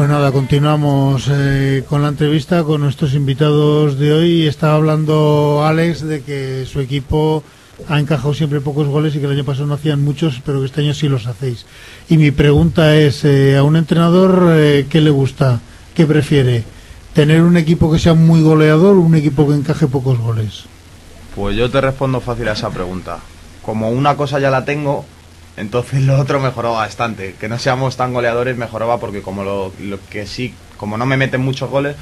Pues nada, continuamos eh, con la entrevista con nuestros invitados de hoy. Estaba hablando Alex de que su equipo ha encajado siempre pocos goles y que el año pasado no hacían muchos, pero que este año sí los hacéis. Y mi pregunta es, eh, a un entrenador, eh, ¿qué le gusta? ¿Qué prefiere? ¿Tener un equipo que sea muy goleador o un equipo que encaje pocos goles? Pues yo te respondo fácil a esa pregunta. Como una cosa ya la tengo, entonces lo otro mejoró bastante. Que no seamos tan goleadores mejoraba porque como lo, lo que sí, como no me meten muchos goles,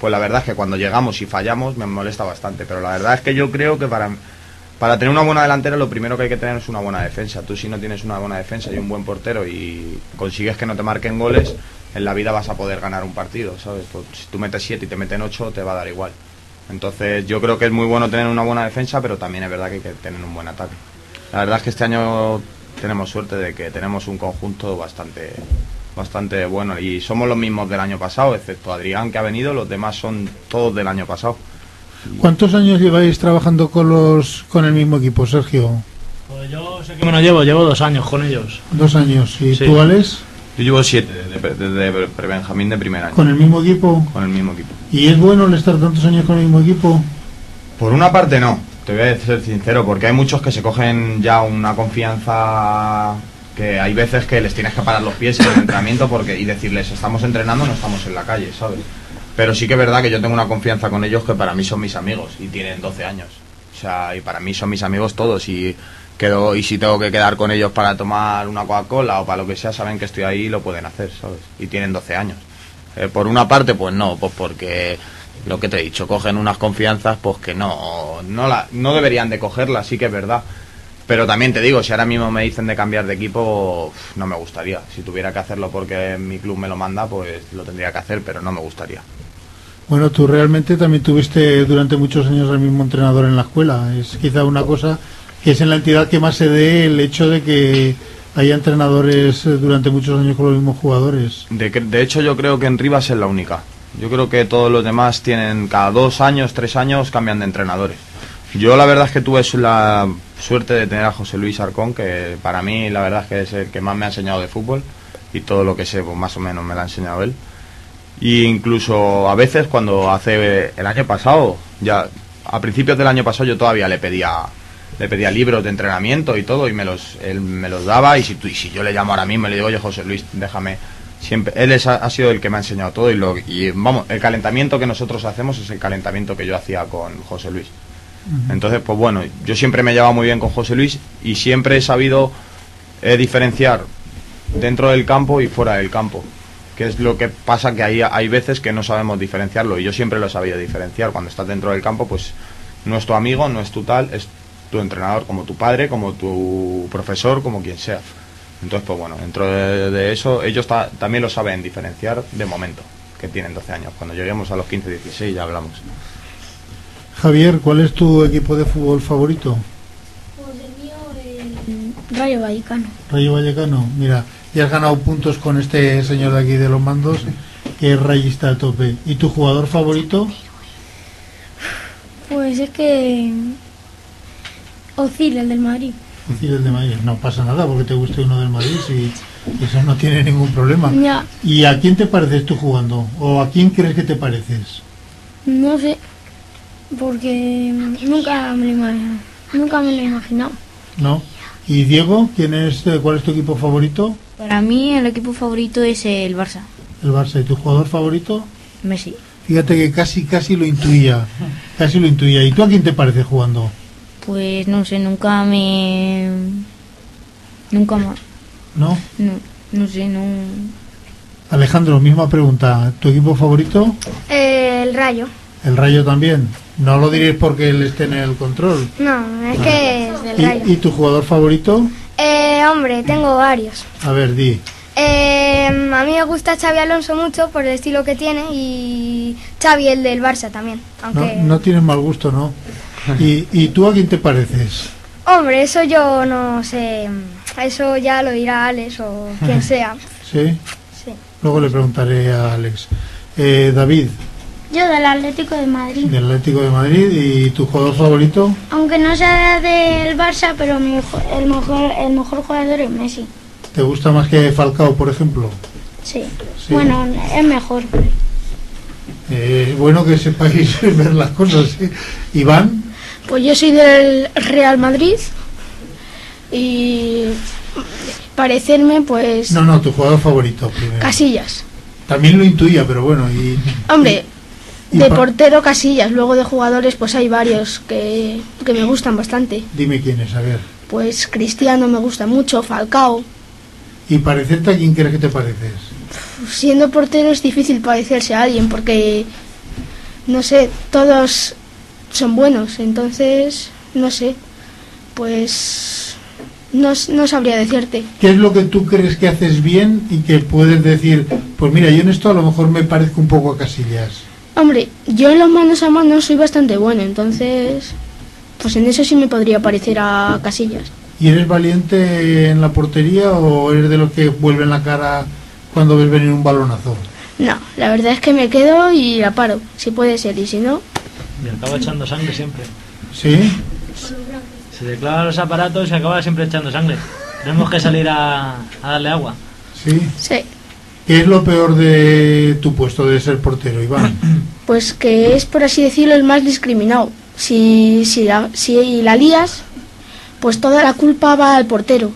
pues la verdad es que cuando llegamos y fallamos me molesta bastante. Pero la verdad es que yo creo que para, para tener una buena delantera lo primero que hay que tener es una buena defensa. Tú si no tienes una buena defensa y un buen portero y consigues que no te marquen goles, en la vida vas a poder ganar un partido, ¿sabes? Pues si tú metes 7 y te meten 8 te va a dar igual. Entonces yo creo que es muy bueno tener una buena defensa, pero también es verdad que hay que tener un buen ataque. La verdad es que este año tenemos suerte de que tenemos un conjunto bastante bastante bueno y somos los mismos del año pasado, excepto Adrián que ha venido, los demás son todos del año pasado. ¿Cuántos años lleváis trabajando con los con el mismo equipo, Sergio? Pues yo sé que me lo llevo, llevo dos años con ellos. Dos años. ¿Y Sí. tú, Alex? Yo llevo siete desde de, de pre-Benjamín de primer año ¿Con el mismo equipo? con el mismo equipo. ¿Y es bueno el estar tantos años con el mismo equipo? Por una parte no, te voy a ser sincero, porque hay muchos que se cogen ya una confianza que hay veces que les tienes que parar los pies en el entrenamiento porque y decirles estamos entrenando, no estamos en la calle, ¿sabes? Pero sí que es verdad que yo tengo una confianza con ellos que para mí son mis amigos y tienen 12 años. O sea, y para mí son mis amigos todos y quedo y si tengo que quedar con ellos para tomar una Coca-Cola o para lo que sea, saben que estoy ahí y lo pueden hacer, ¿sabes? Y tienen 12 años. Eh, por una parte, pues no, pues porque lo que te he dicho, cogen unas confianzas pues que no, no, la, no deberían de cogerlas, sí que es verdad. Pero también te digo, si ahora mismo me dicen de cambiar de equipo, no me gustaría. Si tuviera que hacerlo porque mi club me lo manda, pues lo tendría que hacer, pero no me gustaría. Bueno, tú realmente también tuviste durante muchos años el mismo entrenador en la escuela. Es quizá una cosa que es en la entidad que más se dé el hecho de que haya entrenadores durante muchos años con los mismos jugadores. De, de hecho, yo creo que en Rivas es la única. Yo creo que todos los demás tienen, cada dos años, tres años, cambian de entrenadores. Yo la verdad es que tuve la suerte de tener a José Luis Arcón, que para mí la verdad es que es el que más me ha enseñado de fútbol y todo lo que sé, pues más o menos me lo ha enseñado él. Y incluso a veces cuando hace el año pasado, ya a principios del año pasado yo todavía le pedía le pedía libros de entrenamiento y todo y me los él me los daba y si tú y si yo le llamo ahora mismo y le digo, "Oye, José Luis, déjame siempre él es, ha sido el que me ha enseñado todo y lo y vamos, el calentamiento que nosotros hacemos es el calentamiento que yo hacía con José Luis. Entonces, pues bueno, yo siempre me he llevado muy bien con José Luis y siempre he sabido eh, diferenciar dentro del campo y fuera del campo. Que es lo que pasa que hay, hay veces que no sabemos diferenciarlo y yo siempre lo he sabido diferenciar. Cuando estás dentro del campo, pues no es tu amigo, no es tu tal, es tu entrenador, como tu padre, como tu profesor, como quien sea. Entonces, pues bueno, dentro de, de eso, ellos ta- también lo saben diferenciar de momento, que tienen 12 años. Cuando lleguemos a los 15, 16 ya hablamos. Javier, ¿cuál es tu equipo de fútbol favorito? Pues el mío, el Rayo Vallecano. Rayo Vallecano. Mira, ya has ganado puntos con este señor de aquí de los mandos, que es rayista a tope. ¿Y tu jugador favorito? Pues es que oscila el del Madrid. Decir el de Madrid. No pasa nada porque te guste uno del Madrid y eso no tiene ningún problema. Ya, ¿Y a quién te pareces tú jugando? ¿O a quién crees que te pareces? no sé, porque nunca me lo nunca me lo he imaginado. ¿No? ¿Y Diego, quién es, eh, cuál es tu equipo favorito? Para mí el equipo favorito es el Barça, El Barça. ¿Y tu jugador favorito? Messi. Fíjate que casi, casi lo intuía. Casi lo intuía. ¿Y tú a quién te pareces jugando? Pues no sé, nunca me... Nunca más. ¿No? No, no sé, no... Alejandro, misma pregunta. ¿Tu equipo favorito? El Rayo. El Rayo también. No lo diréis porque él esté en el control. No, es que es del Rayo. ¿Y, y tu jugador favorito? Eh, hombre, tengo varios. A ver, di. Eh, a mí me gusta Xavi Alonso mucho por el estilo que tiene y Xavi el del Barça también. No, Aunque, no tienes mal gusto, ¿no? ¿Y, ¿Y tú a quién te pareces? hombre, eso yo no sé. Eso ya lo dirá Alex o quien sea. ¿Sí? Sí. Luego le preguntaré a Alex. Eh, David, Yo del Atlético de Madrid. del Atlético de Madrid. ¿Y tu jugador favorito? Aunque no sea del Barça, pero mi, el mejor, el mejor jugador es Messi. ¿Te gusta más que Falcao, por ejemplo? Sí. Sí. Bueno, es mejor. Eh, es bueno que sepáis ver las cosas. ¿sí? Iván, Pues yo soy del Real Madrid y parecerme pues no, no, tu jugador favorito primero. Casillas. También lo intuía, pero bueno. Y, Hombre, y de portero Casillas, luego de jugadores pues hay varios que, que me gustan bastante. Dime quién es, a ver. Pues Cristiano me gusta mucho, Falcao. ¿Y parecerte a quién crees que te pareces? Siendo portero es difícil parecerse a alguien porque, no sé, todos son buenos, entonces, no sé, pues no, no sabría decirte. ¿Qué es lo que tú crees que haces bien y que puedes decir, pues mira, yo en esto a lo mejor me parezco un poco a Casillas? Hombre, yo en los manos a mano soy bastante bueno, entonces, pues en eso sí me podría parecer a Casillas. ¿Y eres valiente en la portería o eres de los que vuelven la cara cuando ves venir un balonazo? No, la verdad es que me quedo y la paro, si puede ser, y si no, Y acaba echando sangre siempre. ¿Sí? Se declaran los aparatos y acaba siempre echando sangre. Tenemos que salir a, a darle agua. ¿Sí? sí. ¿Qué es lo peor de tu puesto de ser portero, Iván? Pues que es, por así decirlo, el más discriminado. Si, si, la, si la lías, pues toda la culpa va al portero.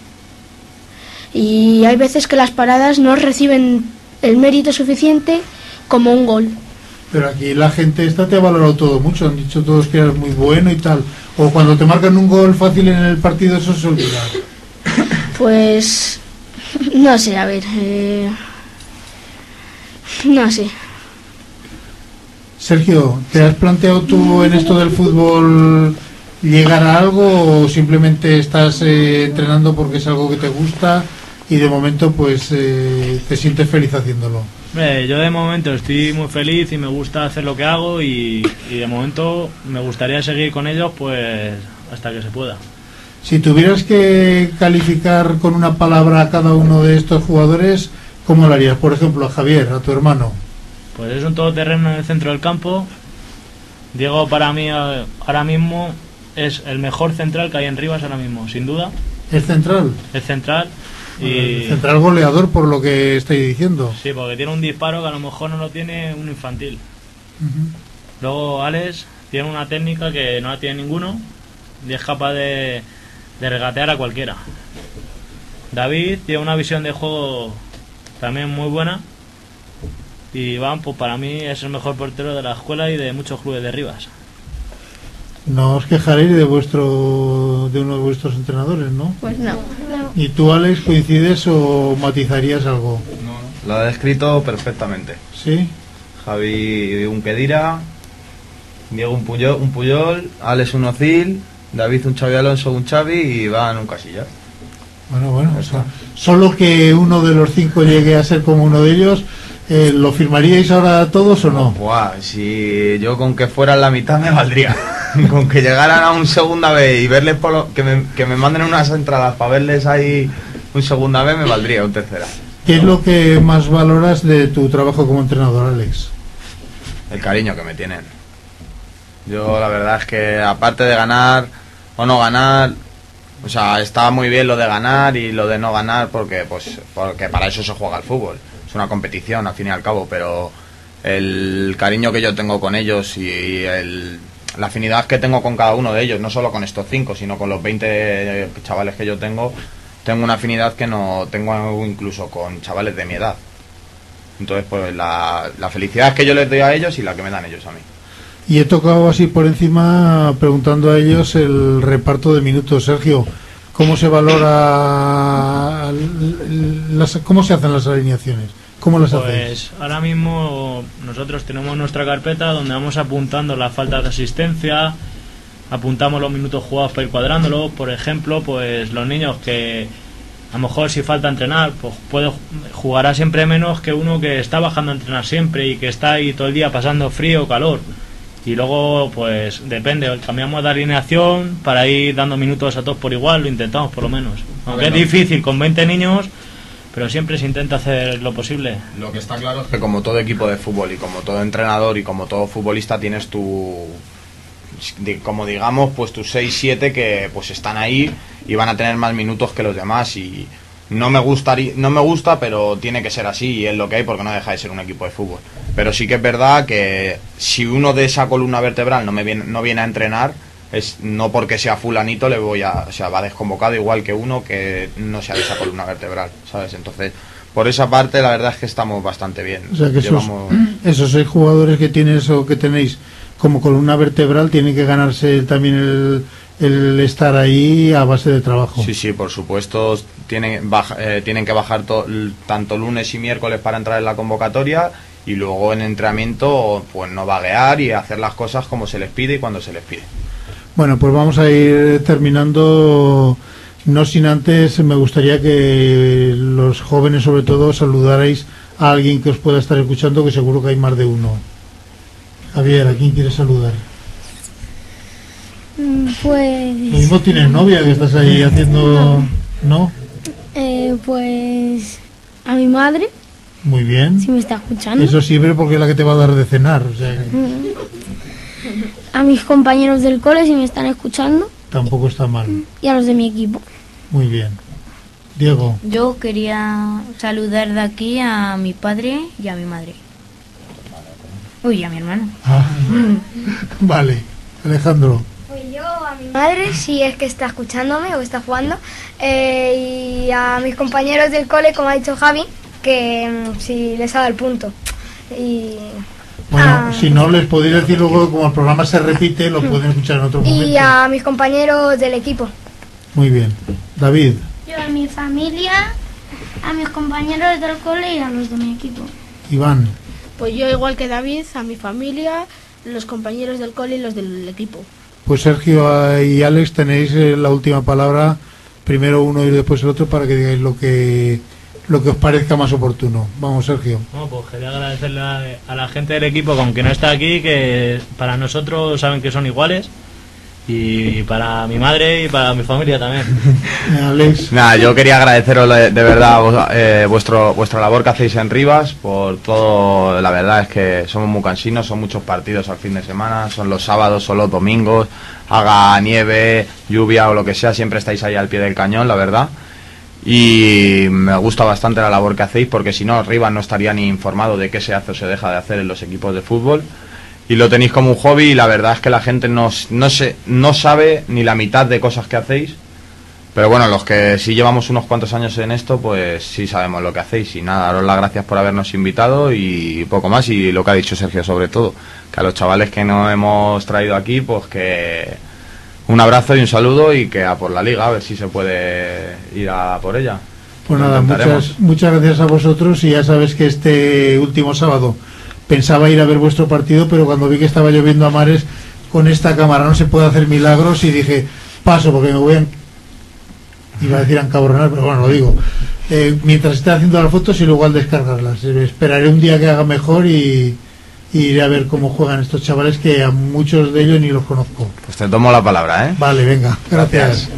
Y hay veces que las paradas no reciben el mérito suficiente como un gol. Pero aquí la gente esta te ha valorado todo mucho, han dicho todos que eres muy bueno y tal. O cuando te marcan un gol fácil en el partido, eso se olvida. Pues no sé, a ver. eh, no sé. Sergio, ¿te has planteado tú en esto del fútbol llegar a algo o simplemente estás eh, entrenando porque es algo que te gusta y de momento pues eh, te sientes feliz haciéndolo? Yo de momento estoy muy feliz y me gusta hacer lo que hago y, y de momento me gustaría seguir con ellos pues hasta que se pueda. Si tuvieras que calificar con una palabra a cada uno de estos jugadores, ¿cómo lo harías? Por ejemplo, a Javier, a tu hermano. Pues es un todoterreno en el centro del campo. Diego para mí eh, ahora mismo es el mejor central que hay en Rivas ahora mismo, sin duda. ¿Es central? Es central y central goleador por lo que estáis diciendo. sí, porque tiene un disparo que a lo mejor no lo tiene un infantil. Luego Alex tiene una técnica que no la tiene ninguno y es capaz de, de regatear a cualquiera. David tiene una visión de juego también muy buena y Iván pues para mí es el mejor portero de la escuela y de muchos clubes de Rivas. No os quejaréis de vuestro de uno de vuestros entrenadores, ¿no? Pues no. ¿Y tú, Alex, coincides o matizarías algo? Lo ha descrito perfectamente. ¿Sí? Javi un Kedira, Diego un Puyol, un Puyol Alex un Ocil, David un Xavi Alonso, un Xavi y Iván un Casillas. Bueno, bueno, o sea, solo que uno de los cinco llegue a ser como uno de ellos, eh, ¿lo firmaríais ahora todos o no? Buah, si yo con que fueran la mitad me valdría. con que llegaran a un segunda vez y verles por lo- que, me, que me manden unas entradas para verles ahí un segunda vez me valdría un tercera. ¿Qué es lo que más valoras de tu trabajo como entrenador, Alex? El cariño que me tienen. Yo la verdad es que aparte de ganar o no ganar, o sea, está muy bien lo de ganar y lo de no ganar porque pues porque para eso se juega el fútbol. Es una competición al fin y al cabo, pero el cariño que yo tengo con ellos y el- la afinidad que tengo con cada uno de ellos, no solo con estos cinco, sino con los 20 chavales que yo tengo, tengo una afinidad que no tengo incluso con chavales de mi edad. Entonces, pues la, la felicidad que yo les doy a ellos y la que me dan ellos a mí. Y he tocado así por encima preguntando a ellos el reparto de minutos. Sergio, ¿cómo se valora, las, cómo se hacen las alineaciones? ¿Cómo hacéis? Pues ahora mismo nosotros tenemos nuestra carpeta donde vamos apuntando las faltas de asistencia, apuntamos los minutos jugados para ir cuadrándolos. Por ejemplo, pues los niños que a lo mejor si falta entrenar, pues puede jugará siempre menos que uno que está bajando a entrenar siempre y que está ahí todo el día pasando frío o calor. Y luego, pues depende, cambiamos de alineación para ir dando minutos a todos por igual, lo intentamos por lo menos. Aunque es difícil con 20 niños, pero siempre se intenta hacer lo posible. Lo que está claro es que como todo equipo de fútbol y como todo entrenador y como todo futbolista tienes tu como digamos pues tus 6 7 que pues están ahí y van a tener más minutos que los demás y No me gustaría, no me gusta, pero tiene que ser así y es lo que hay porque no deja de ser un equipo de fútbol. Pero sí que es verdad que si uno de esa columna vertebral no viene, no viene a entrenar, es no porque sea fulanito le voy a, o sea, va desconvocado igual que uno que no sea de esa columna vertebral, ¿sabes? Entonces, por esa parte la verdad es que estamos bastante bien. O sea que esos, Llevamos- esos seis jugadores que tienes o que tenéis como columna vertebral tienen que ganarse también el, el estar ahí a base de trabajo. Sí, sí, por supuesto, tienen, baja- eh, tienen que bajar to- tanto lunes y miércoles para entrar en la convocatoria y luego en entrenamiento pues no vaguear y hacer las cosas como se les pide y cuando se les pide. Bueno, pues vamos a ir terminando. No sin antes, me gustaría que los jóvenes, sobre todo, saludarais a alguien que os pueda estar escuchando, que seguro que hay más de uno. Javier, ¿a quién quieres saludar? Mm, Pues, mismo tienes novia que estás ahí haciendo. ¿No? eh, pues a mi madre, Muy bien. si me está escuchando. Eso siempre porque es la que te va a dar de cenar. O sea, que A mis compañeros del cole, si me están escuchando. tampoco está mal. Y a los de mi equipo. Muy bien. Diego, Yo quería saludar de aquí a mi padre y a mi madre. Uy, a mi hermano. Ah, vale. Alejandro, Pues yo a mi madre, si es que está escuchándome o está jugando, eh, y a mis compañeros del cole, como ha dicho Javi, que mm, si les ha dado el punto. Y, bueno, Ah. si no les podéis decir luego, que como el programa se repite, lo pueden escuchar en otro momento. y a mis compañeros del equipo. Muy bien. David, Yo a mi familia, a mis compañeros del cole y a los de mi equipo. Iván, Pues yo, igual que David, a mi familia, los compañeros del cole y los del equipo. pues Sergio y Alex tenéis eh, la última palabra, primero uno y después el otro, para que digáis lo que lo que os parezca más oportuno. Vamos, Sergio. Bueno, pues quería agradecerle a, a la gente del equipo, con que no está aquí, que para nosotros saben que son iguales. Y para mi madre y para mi familia también. Eh, Alex, Nada, yo quería agradeceros de de verdad vos- eh, vuestro, vuestra labor que hacéis en Rivas por todo, la verdad es que somos muy cansinos, son muchos partidos al fin de semana, son los sábados, son los domingos, haga nieve, lluvia o lo que sea, siempre estáis ahí al pie del cañón, la verdad. Y me gusta bastante la labor que hacéis porque si no, Rivas no estaría ni informado de qué se hace o se deja de hacer en los equipos de fútbol. Y lo tenéis como un hobby y la verdad es que la gente no, no, se, no sabe ni la mitad de cosas que hacéis. Pero bueno, los que sí llevamos unos cuantos años en esto, pues sí sabemos lo que hacéis. Y nada, daros las gracias por habernos invitado y poco más. Y lo que ha dicho Sergio sobre todo, que a los chavales que nos hemos traído aquí, pues que un abrazo y un saludo y que a por la liga, a ver si se puede ir a por ella. pues nada, muchas, muchas gracias a vosotros y ya sabes que este último sábado pensaba ir a ver vuestro partido, pero cuando vi que estaba lloviendo a mares, con esta cámara no se puede hacer milagros y dije, paso porque me voy a... Iba a decir encabronar, pero bueno, lo digo. Eh, mientras esté haciendo las fotos y luego al descargarlas. Eh, esperaré un día que haga mejor y, y iré a ver cómo juegan estos chavales que a muchos de ellos ni los conozco. Pues te tomo la palabra, ¿eh? Vale, venga, gracias.